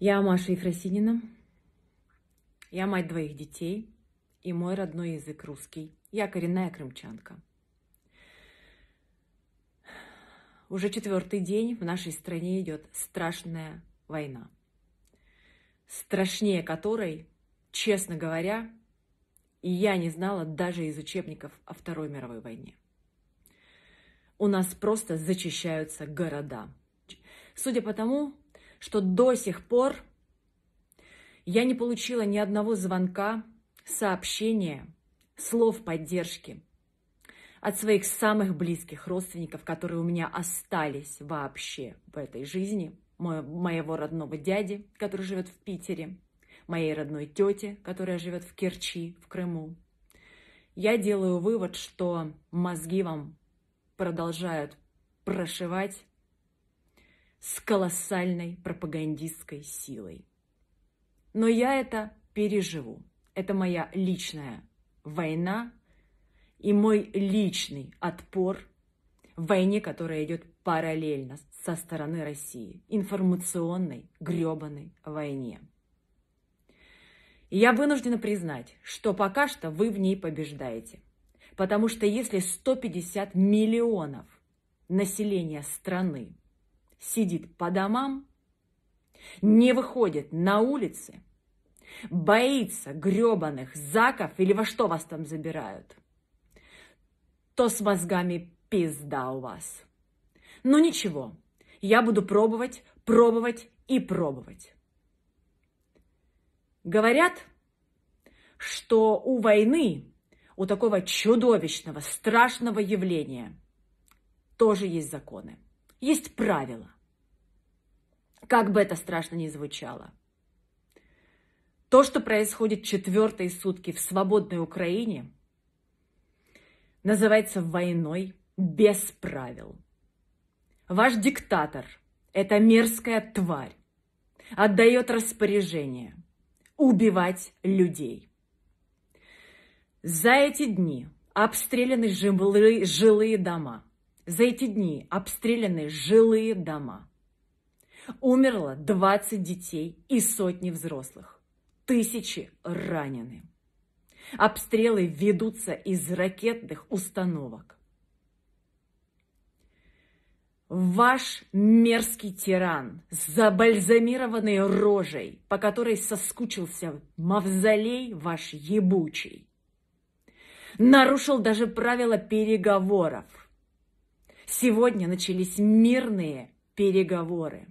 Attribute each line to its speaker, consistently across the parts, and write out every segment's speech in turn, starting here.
Speaker 1: Я Маша Ефросинина. Я мать двоих детей, и мой родной язык русский. Я коренная крымчанка. Уже четвертый день в нашей стране идет страшная война. Страшнее которой, честно говоря, и я не знала даже из учебников о Второй мировой войне. У нас просто зачищаются города. Судя по тому, что до сих пор я не получила ни одного звонка, сообщения, слов поддержки от своих самых близких родственников, которые у меня остались вообще в этой жизни, моего родного дяди, который живет в Питере, моей родной тети, которая живет в Керчи, в Крыму. Я делаю вывод, что мозги вам продолжают прошивать с колоссальной пропагандистской силой. Но я это переживу. Это моя личная война и мой личный отпор в войне, которая идет параллельно со стороны России. Информационной, гребаной войне. И я вынуждена признать, что пока что вы в ней побеждаете. Потому что если 150 миллионов населения страны сидит по домам, не выходит на улицы, боится гребаных заков или во что вас там забирают, то с мозгами пизда у вас. Но ничего, я буду пробовать, пробовать и пробовать. Говорят, что у войны, у такого чудовищного, страшного явления тоже есть законы. Есть правила. Как бы это страшно ни звучало. То, что происходит четвертые сутки в свободной Украине, называется войной без правил. Ваш диктатор, эта мерзкая тварь, отдает распоряжение убивать людей. За эти дни обстреляны жилые дома – за эти дни обстреляны жилые дома. Умерло 20 детей и сотни взрослых. Тысячи ранены. Обстрелы ведутся из ракетных установок. Ваш мерзкий тиран с забальзамированной рожей, по которой соскучился мавзолей ваш ебучий, нарушил даже правила переговоров – Сегодня начались мирные переговоры.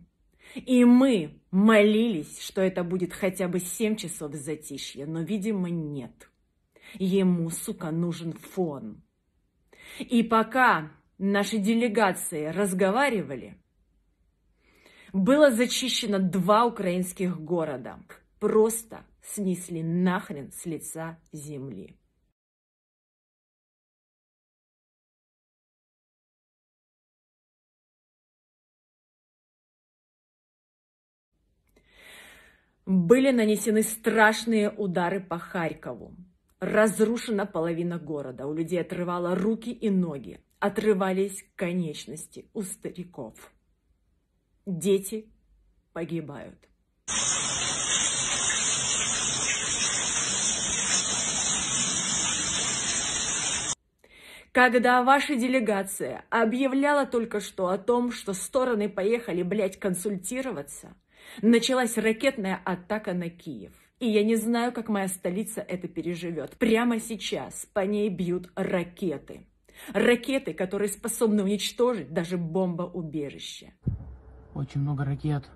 Speaker 1: И мы молились, что это будет хотя бы 7 часов затишья, но, видимо, нет. Ему, сука, нужен фон. И пока наши делегации разговаривали, было зачищено два украинских города. Просто снесли нахрен с лица земли. Были нанесены страшные удары по Харькову. Разрушена половина города. У людей отрывало руки и ноги. Отрывались конечности у стариков. Дети погибают. Когда ваша делегация объявляла только что о том, что стороны поехали, блядь, консультироваться – Началась ракетная атака на Киев. И я не знаю, как моя столица это переживет. Прямо сейчас по ней бьют ракеты. Ракеты, которые способны уничтожить даже бомбоубежище.
Speaker 2: Очень много ракет.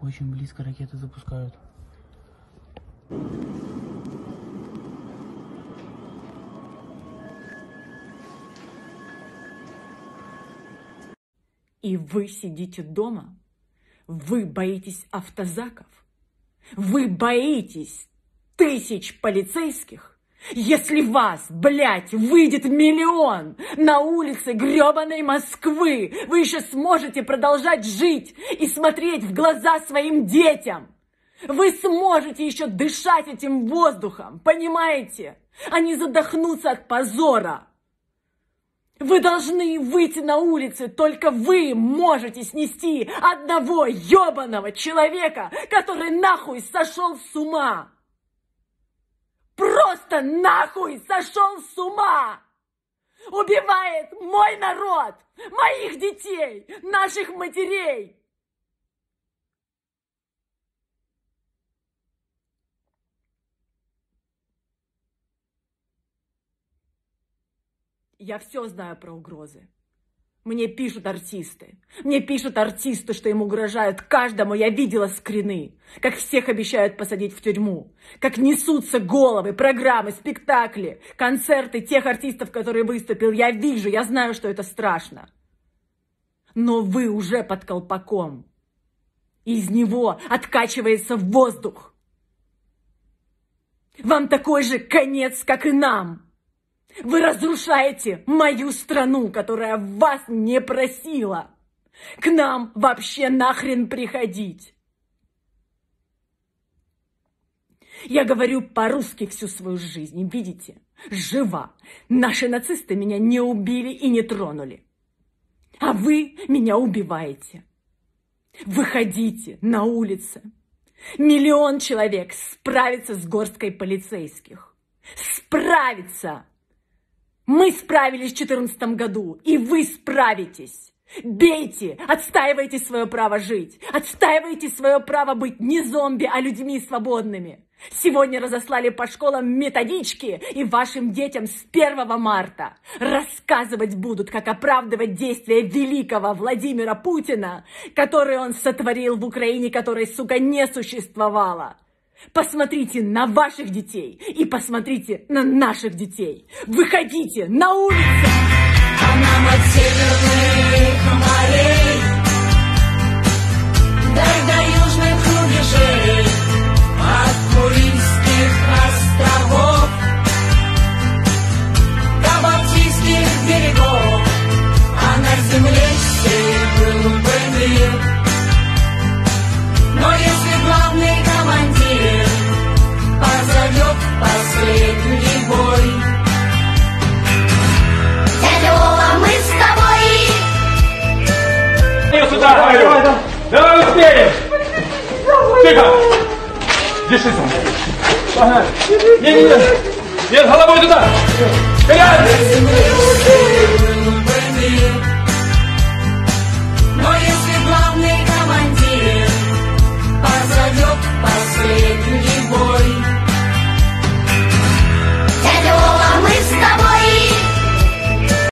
Speaker 2: Очень близко ракеты запускают.
Speaker 1: И вы сидите дома? Вы боитесь автозаков? Вы боитесь тысяч полицейских? Если вас, блядь, выйдет миллион на улице гребаной Москвы, вы еще сможете продолжать жить и смотреть в глаза своим детям. Вы сможете еще дышать этим воздухом, понимаете? А не задохнуться от позора. Вы должны выйти на улицы, только вы можете снести одного ебаного человека, который нахуй сошел с ума. Просто нахуй сошел с ума. Убивает мой народ, моих детей, наших матерей. Я все знаю про угрозы. Мне пишут артисты. Мне пишут артисты, что им угрожают каждому. Я видела скрины, как всех обещают посадить в тюрьму. Как несутся головы, программы, спектакли, концерты тех артистов, которые выступил. Я вижу, я знаю, что это страшно. Но вы уже под колпаком. Из него откачивается воздух. Вам такой же конец, как и нам. Вы разрушаете мою страну, которая вас не просила. К нам вообще нахрен приходить. Я говорю по-русски всю свою жизнь, видите? Жива. Наши нацисты меня не убили и не тронули. А вы меня убиваете. Выходите на улицы. Миллион человек справится с горсткой полицейских. Справится! Мы справились в 2014 году, и вы справитесь. Бейте, отстаивайте свое право жить, отстаивайте свое право быть не зомби, а людьми свободными. Сегодня разослали по школам методички, и вашим детям с 1 марта рассказывать будут, как оправдывать действия великого Владимира Путина, которые он сотворил в Украине, которой, сука, не существовало. Посмотрите на ваших детей и посмотрите на наших детей. Выходите на улицу!
Speaker 3: Тихо. Держись. Погнали. Не, не, не. Нет, головой туда. Вперед.